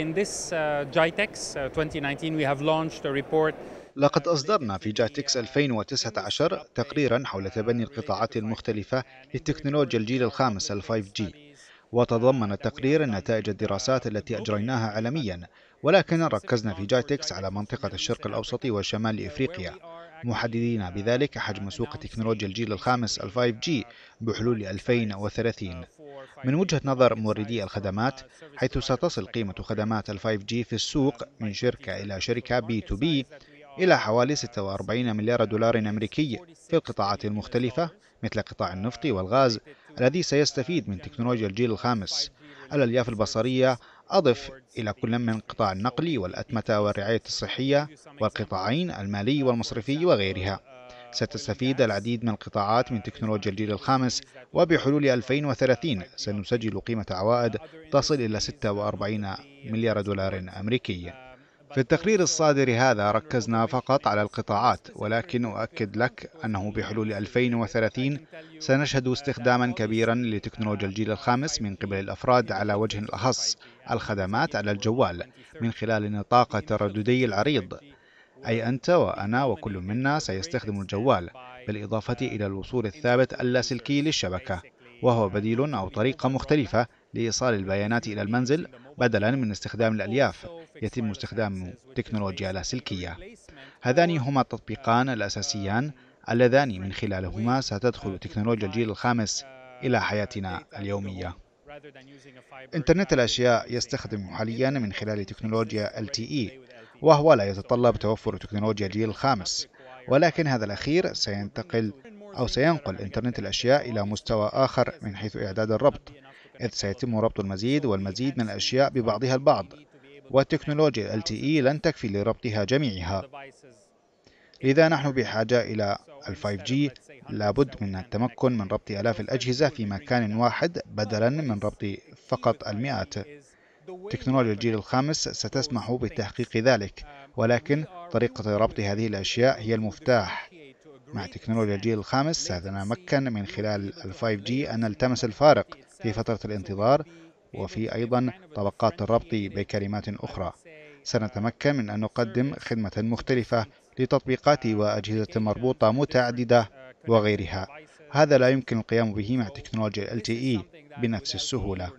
in this uh, GITEX uh, 2019 we have launched a report. لقد أصدرنا في جاتكس 2019 تقريرا حول تبني القطاعات المختلفة لتكنولوجيا الجيل الخامس ال 5G وتضمن التقرير نتائج الدراسات التي أجريناها عالميا ولكن ركزنا في جايتكس على منطقة الشرق الأوسط وشمال إفريقيا. محددين بذلك حجم سوق تكنولوجيا الجيل الخامس ال 5G بحلول 2030 من وجهة نظر موردي الخدمات حيث ستصل قيمة خدمات ال 5G في السوق من شركة إلى شركة B2B إلى حوالي 46 مليار دولار أمريكي في القطاعات المختلفة مثل قطاع النفط والغاز الذي سيستفيد من تكنولوجيا الجيل الخامس. الألياف البصرية أضف إلى كل من قطاع النقل والأتمتة والرعاية الصحية والقطاعين المالي والمصرفي وغيرها. ستستفيد العديد من القطاعات من تكنولوجيا الجيل الخامس وبحلول 2030 سنسجل قيمة عوائد تصل إلى 46 مليار دولار أمريكي. في التقرير الصادر هذا ركزنا فقط على القطاعات ولكن أؤكد لك أنه بحلول 2030 سنشهد استخداما كبيرا لتكنولوجيا الجيل الخامس من قبل الأفراد على وجه الأخص الخدمات على الجوال من خلال نطاق الترددي العريض. أي أنت وأنا وكل منا سيستخدم الجوال بالإضافة إلى الوصول الثابت اللاسلكي للشبكة وهو بديل أو طريقة مختلفة لإيصال البيانات إلى المنزل بدلا من استخدام الألياف. يتم استخدام تكنولوجيا لاسلكية هذان هما التطبيقان الأساسيان اللذان من خلالهما ستدخل تكنولوجيا الجيل الخامس إلى حياتنا اليومية. إنترنت الأشياء يستخدم حاليا من خلال تكنولوجيا LTE وهو لا يتطلب توفر تكنولوجيا الجيل الخامس. ولكن هذا الأخير سينتقل أو سينقل إنترنت الأشياء إلى مستوى آخر من حيث إعداد الربط. إذ سيتم ربط المزيد والمزيد من الأشياء ببعضها البعض والتكنولوجيا LTE لن تكفي لربطها جميعها. لذا نحن بحاجة إلى ال 5G لابد من التمكن من ربط آلاف الأجهزة في مكان واحد بدلا من ربط فقط المئات. تكنولوجيا الجيل الخامس ستسمح بتحقيق ذلك ولكن طريقة ربط هذه الأشياء هي المفتاح. مع تكنولوجيا الجيل الخامس سنتمكن من خلال ال 5G أن نلتمس الفارق. في فترة الانتظار وفي أيضا طبقات الربط بكلمات أخرى. سنتمكن من أن نقدم خدمة مختلفة لتطبيقات وأجهزة مربوطة متعددة وغيرها. هذا لا يمكن القيام به مع تكنولوجيا LTE بنفس السهولة.